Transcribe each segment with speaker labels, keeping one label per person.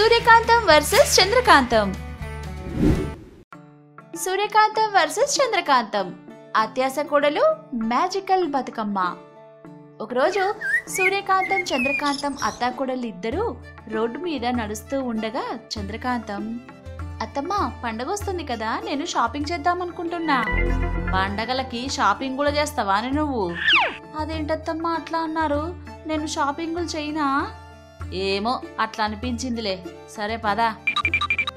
Speaker 1: సూర్యకాంతం versus Chandrakantham. Suryakantham versus Chandrakantham. అత్యాస కూడలు magical Bathukamma. ఒకరోజు సూర్యకాంతం చంద్రకాంతం అత్తాకూడలు ఇద్దరూ రోడ్డు మీద నడుస్తూ ఉండగా చంద్రకాంతం అత్తమ్మ పండగ వస్తుంది కదా నేను షాపింగ్ చేద్దాం అనుకుంటున్నా పండగలకి షాపింగ్ కూడా చేస్తావా నువ్వు. అదేంటత్తమ్మా అట్లా అన్నారు? నేను షాపింగులు చేయనా? ఏమో అట్లా అనిపించిందిలే సరే పదా.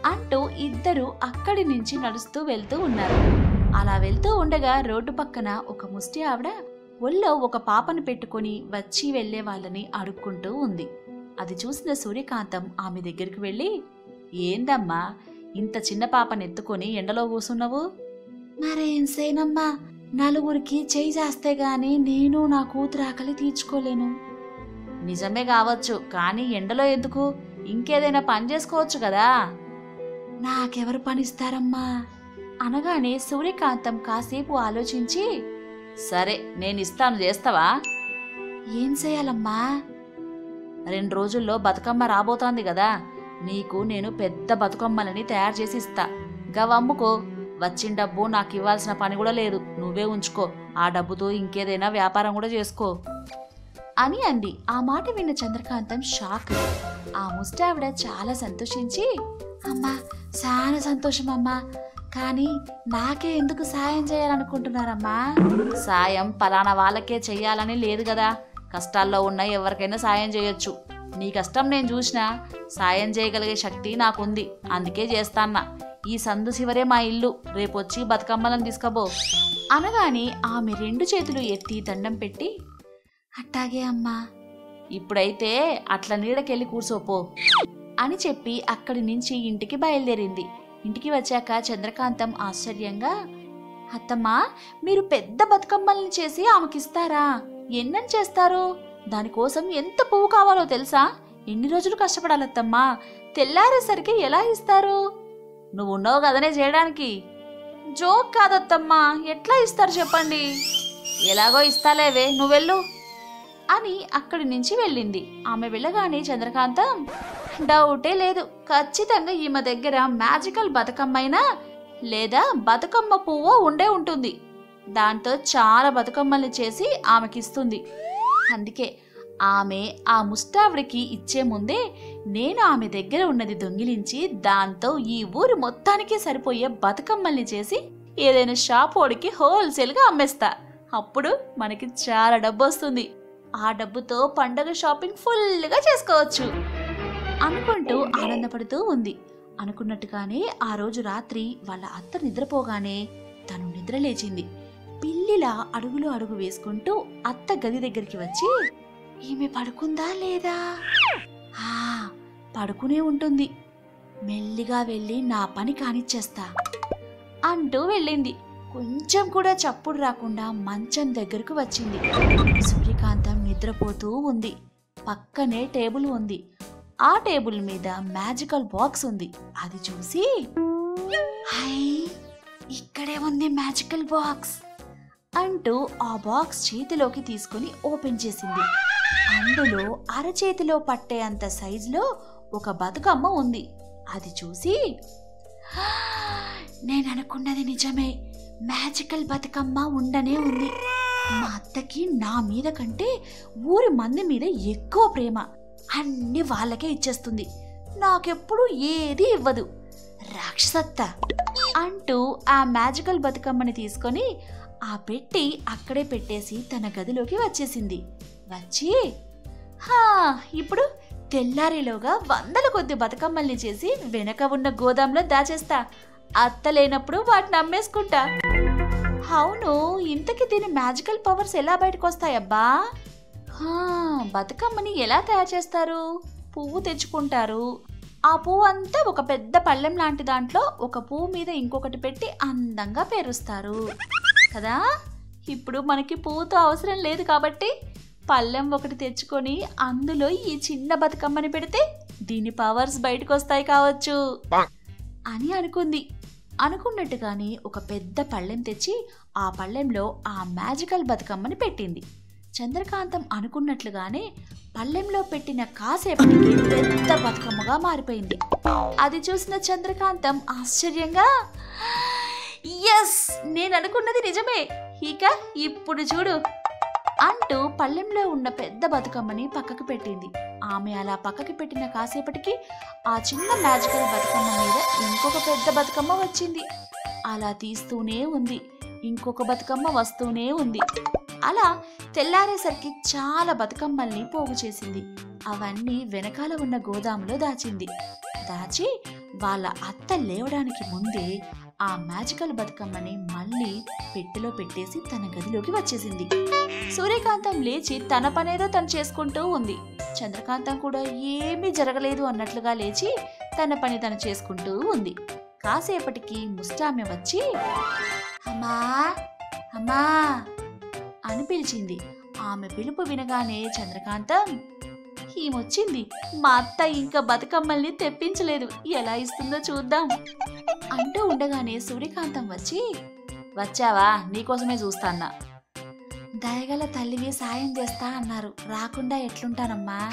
Speaker 1: అంటూ ఇద్దరు అక్కడి నుంచి నడుస్తూ వెళ్తూ ఉన్నారు. అలా వెళ్తూ ఉండగా రోడ్డు పక్కన ఒక ముష్టి ఆవిడ ఒళ్ళో ఒక పాపను పెట్టుకొని వచ్చి వెళ్ళే వాళ్ళని అడుక్కుంటూ ఉంది. అది చూసిన సూర్యకాంతం ఆమె దగ్గరికి వెళ్ళి ఏందమ్మా ఇంత చిన్న పాపను ఎత్తుకొని ఎండలో కూసున్నావు? మరేం సేనమ్మా నలుగురికి చేయి చేస్తే గాని నేను నా కూతురు ఆకలి తీర్చుకోలేను. నిజమే కావచ్చు కానీ ఎండలో ఎందుకు? ఇంకేదైనా పని చేసుకోవచ్చు కదా? నాకెవరు పనిస్తారమ్మా? అనగానే సూర్యకాంతం కాసేపు ఆలోచించి సరే నేను ఇస్తాను చేస్తావా? ఏం చేయాలమ్మా? రెండు రోజుల్లో బతుకమ్మ రాబోతోంది కదా. నీకు నేను పెద్ద బతుకమ్మలని తయారు చేసి ఇస్తా. గవమ్ముకో వచ్చిన డబ్బు నాకు ఇవ్వాల్సిన పని కూడా లేదు. నువ్వే ఉంచుకో. ఆ డబ్బుతో ఇంకేదైనా వ్యాపారం కూడా చేసుకో. అని అంది. ఆ మాట విన్న చంద్రకాంతం షాక్. ఆ ముస్టావిడ చాలా సంతోషించి అమ్మా చాలా సంతోషం అమ్మా. కానీ నాకే ఎందుకు సాయం చేయాలనుకుంటున్నారమ్మా? సాయం పలానా వాళ్ళకే చెయ్యాలని లేదు కదా. కష్టాల్లో ఉన్న ఎవరికైనా సాయం చేయొచ్చు. నీ కష్టం నేను చూసినా సాయం చేయగలిగే శక్తి నాకుంది. అందుకే చేస్తాన్నా. ఈ సందు శివరే మా ఇల్లు. రేపొచ్చి బతుకమ్మలను తీసుకోబో అనగానే ఆమె రెండు చేతులు ఎత్తి దండం పెట్టి అట్టాగే అమ్మా. ఇప్పుడైతే అట్ల నీడకెళ్ళి కూర్చోపో అని చెప్పి అక్కడి నుంచి ఇంటికి బయలుదేరింది. ఇంటికి వచ్చాక చంద్రకాంతం ఆశ్చర్యంగా అత్తమ్మా మీరు పెద్ద బతుకమ్మల్ని చేసి ఆమెకిస్తారా? ఎన్నని చేస్తారు? దానికోసం ఎంత పువ్వు కావాలో తెలుసా? ఎన్ని రోజులు కష్టపడాలత్తమ్మా? తెల్లారేసరికి ఎలా ఇస్తారు? నువ్వు ఉన్నావు కదనే చేయడానికి. జోక్ కాదత్తమ్మా. ఎట్లా ఇస్తారు చెప్పండి. ఎలాగో ఇస్తాలేవే. నువ్వెళ్ళు. అని అక్కడి నుంచి వెళ్ళింది. ఆమె వెళ్ళగానే చంద్రకాంతం డౌటే లేదు. ఖచ్చితంగా ఈమె దగ్గర మ్యాజికల్ బతుకమ్మైనా లేదా బతుకమ్మ పువ్వు ఉండే ఉంటుంది. దాంతో చాలా బతుకమ్మల్ని చేసి ఆమెకిస్తుంది. అందుకే ఆమె ఆ ముస్టావిడికి ఇచ్చే ముందే నేను ఆమె దగ్గర ఉన్నది దొంగిలించి దాంతో ఈ ఊరు మొత్తానికి సరిపోయే బతుకమ్మల్ని చేసి ఏదైనా షాప్ ఓడికి హోల్సేల్గా అమ్మేస్తా. అప్పుడు మనకి చాలా డబ్బు వస్తుంది ఆ డబ్బుతో పండగ షాపింగ్ ఫుల్గా చేసుకోవచ్చు. అనుకుంటూ ఆనందపడుతూ ఉంది. అనుకున్నట్టుగానే ఆ రోజు రాత్రి వాళ్ళ అత్త నిద్రపోగానే తను నిద్ర లేచింది. పిల్లిలా అడుగులు అడుగు వేసుకుంటూ అత్త గది దగ్గరికి వచ్చి ఈమె పడుకుందా లేదా? పడుకునే ఉంటుంది. మెల్లిగా వెళ్ళి నా పని కానిచ్చేస్తా. అంటూ వెళ్ళింది. కొంచెం కూడా చప్పుడు రాకుండా మంచం దగ్గరకు వచ్చింది. సూర్యకాంత్ నిద్రపోతూ ఉంది. పక్కనే టేబుల్ ఉంది. ఆ టేబుల్ మీద మ్యాజికల్ బాక్స్ ఉంది. అది చూసి హై ఇక్కడే ఉంది మ్యాజికల్ బాక్స్ అంటూ ఆ బాక్స్ చేతిలోకి తీసుకుని ఓపెన్ చేసింది. అందులో అరచేతిలో పట్టే అంత సైజులో ఒక బతుకమ్మ ఉంది. అది చూసి నేను అనుకున్నది నిజమే. మ్యాజికల్ బతుకమ్మ ఉండనే ఉంది. మా అత్తకి నా మీద కంటే ఊరి మంది మీద ఎక్కువ ప్రేమ. అన్ని వాళ్ళకే ఇచ్చేస్తుంది. నాకెప్పుడు ఏది ఇవ్వదు. రాక్షసత్త! అంటూ ఆ మ్యాజికల్ బతుకమ్మని తీసుకొని ఆ పెట్టి అక్కడే పెట్టేసి తన గదిలోకి వచ్చేసింది. వచ్చి హా ఇప్పుడు తెల్లారిలోగా వందల కొద్ది బతుకమ్మల్ని చేసి వెనక ఉన్న గోదాంలో దాచేస్తా. అత్త లేనప్పుడు వాటిని అమ్మేసుకుంటా. అవును ఇంతకి దీని మ్యాజికల్ పవర్స్ ఎలా బయటకు వస్తాయబ్బా బతుకమ్మని ఎలా తయారు చేస్తారు? పువ్వు తెచ్చుకుంటారు. ఆ పువ్వు అంతా ఒక పెద్ద పళ్ళెం లాంటి దాంట్లో ఒక పువ్వు మీద ఇంకొకటి పెట్టి అందంగా పేరుస్తారు. కదా? ఇప్పుడు మనకి పువ్వుతో అవసరం లేదు కాబట్టి పళ్ళెం ఒకటి తెచ్చుకొని అందులో ఈ చిన్న బతుకమ్మని పెడితే దీని పవర్స్ బయటకు వస్తాయి కావచ్చు అని అనుకుంది. అనుకున్నట్టుగానే ఒక పెద్ద పళ్ళెం తెచ్చి ఆ పళ్ళెంలో ఆ మ్యాజికల్ బతుకమ్మని పెట్టింది. చంద్రకాంతం అనుకున్నట్లుగానే పళ్ళెంలో పెట్టిన కాసేపటికి పెద్ద బతుకమ్మగా మారిపోయింది. అది చూసిన చంద్రకాంతం ఆశ్చర్యంగా ఎస్ నేను అనుకున్నది నిజమే. ఇక ఇప్పుడు చూడు అంటూ పళ్ళెంలో ఉన్న పెద్ద బతుకమ్మని పక్కకు పెట్టింది. ఆమె అలా పక్కకి పెట్టిన కాసేపటికి ఆ చిన్న మ్యాజికల్ బతుకమ్మ మీద ఇంకొక పెద్ద బతుకమ్మ వచ్చింది. అలా తీస్తూనే ఉంది. ఇంకొక బతుకమ్మ వస్తూనే ఉంది. అలా తెల్లారేసరికి చాలా బతుకమ్మల్ని పోగు చేసింది. అవన్నీ వెనకాల ఉన్న గోదాములో దాచింది. దాచి వాళ్ళ అత్త లేవడానికి ముందే ఆ మ్యాజికల్ బతుకమ్మని మళ్ళీ పెట్టెలో పెట్టేసి తన గదిలోకి వచ్చేసింది. సూర్యకాంతం లేచి తన పనేదో తను చేసుకుంటూ ఉంది. చంద్రకాంతం కూడా ఏమీ జరగలేదు అన్నట్లుగా లేచి తన పని తను చేసుకుంటూ ఉంది. కాసేపటికి ముస్టామె వచ్చి అమ్మా అమ్మా అని పిలిచింది. ఆమె పిలుపు వినగానే చంద్రకాంతం ఈమొచ్చింది మా అత్త ఇంకా బతుకమ్మల్ని తెప్పించలేదు. ఎలా ఇస్తుందో చూద్దాం. అంటూ ఉండగానే సూర్యకాంతం వచ్చి వచ్చావా? నీకోసమే చూస్తాన్నా. దయగల తల్లివి సాయం చేస్తా అన్నారు. రాకుండా ఎట్లుంటానమ్మా?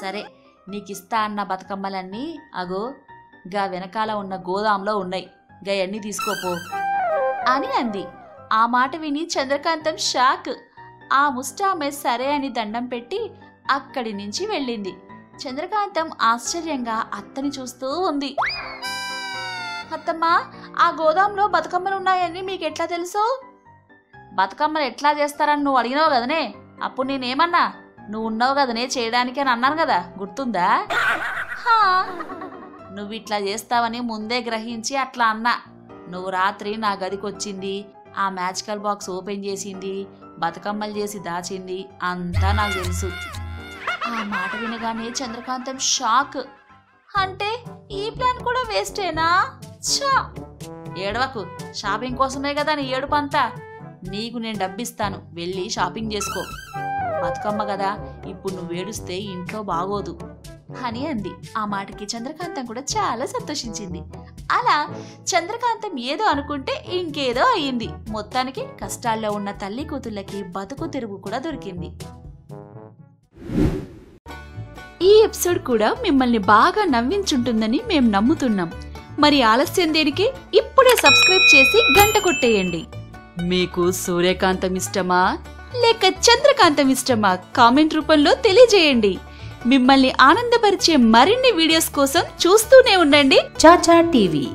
Speaker 1: సరే నీకిస్తా అన్న బతుకమ్మలన్నీ అగో గా వెనకాల ఉన్న గోదాంలో ఉన్నాయి. గయన్నీ తీసుకోపో. అని అంది. ఆ మాట విని చంద్రకాంతం షాక్. ఆ ముస్టామె సరే అని దండం పెట్టి అక్కడి నుంచి వెళ్ళింది. చంద్రకాంతం ఆశ్చర్యంగా అత్తని చూస్తూ ఉంది. అత్తమ్మా ఆ గోదాంలో బతుకమ్మలు ఉన్నాయని మీకు ఎట్లా తెలుసు? బతుకమ్మలు ఎట్లా చేస్తారని నువ్వు అడిగినావు కదనే? అప్పుడు నేనేమన్నా నువ్వు ఉన్నావు కదనే చేయడానికి అని అన్నాను కదా గుర్తుందా? హా, నువ్వు ఇట్లా చేస్తావని ముందే గ్రహించి అట్లా అన్నా. నువ్వు రాత్రి నా గదికి వచ్చింది ఆ మ్యాజికల్ బాక్స్ ఓపెన్ చేసింది బతుకమ్మలు చేసి దాచింది అంతా నాకు తెలుసు. ఆ మాట వినగానే చంద్రకాంతం షాక్. అంటే ఈ ప్లాన్ కూడా వేస్టేనా? ఛా! ఏడవకు. షాపింగ్ కోసమే కదా నీ ఏడుపంతా నీకు నేను డబ్బిస్తాను. వెళ్ళి షాపింగ్ చేసుకో. బతుకమ్మ కదా ఇప్పుడు నువ్వు ఏడుస్తే ఇంట్లో బాగోదు. అని అంది. ఆ మాటకి చంద్రకాంతం కూడా చాలా సంతోషించింది. అలా చంద్రకాంతం ఏదో అనుకుంటే ఇంకేదో అయ్యింది. మొత్తానికి కష్టాల్లో ఉన్న తల్లి కూతుళ్ళకి బతుకు తిరుగు కూడా దొరికింది. ఈ ఎపిసోడ్ కూడా మిమ్మల్ని బాగా నవ్వించుంటుందని మేము నమ్ముతున్నాం. మరి ఆలస్యం దేనికి? ఇప్పుడే సబ్స్క్రైబ్ చేసి గంట కొట్టేయండి. మీకు సూర్యకాంతం ఇష్టమా? లేక చంద్రకాంతం ఇష్టమా? కామెంట్ రూపంలో తెలియజేయండి. మిమ్మల్ని ఆనందపరిచే మరిన్ని వీడియోస్ కోసం చూస్తూనే ఉండండి.
Speaker 2: చాచా టీవీ.